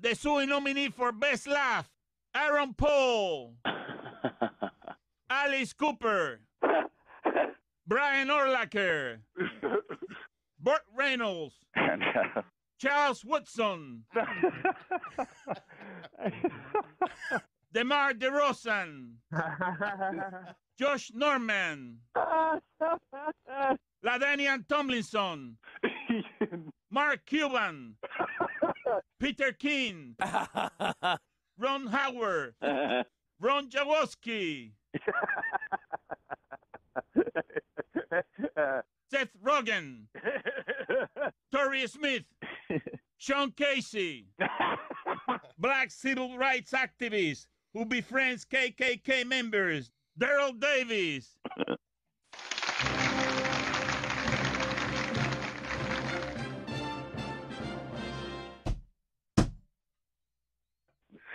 The Suey nominee for Best Laugh, Aaron Paul, Alice Cooper, Brian Urlacher, Burt Reynolds, Charles Woodson, DeMar DeRozan, Josh Norman, LaDainian Tomlinson, Mark Cuban, Peter King, Ron Howard, Ron Jaworski, Seth Rogen, Torrey Smith, Sean Casey, black civil rights activist who befriends KKK members, Daryl Davis.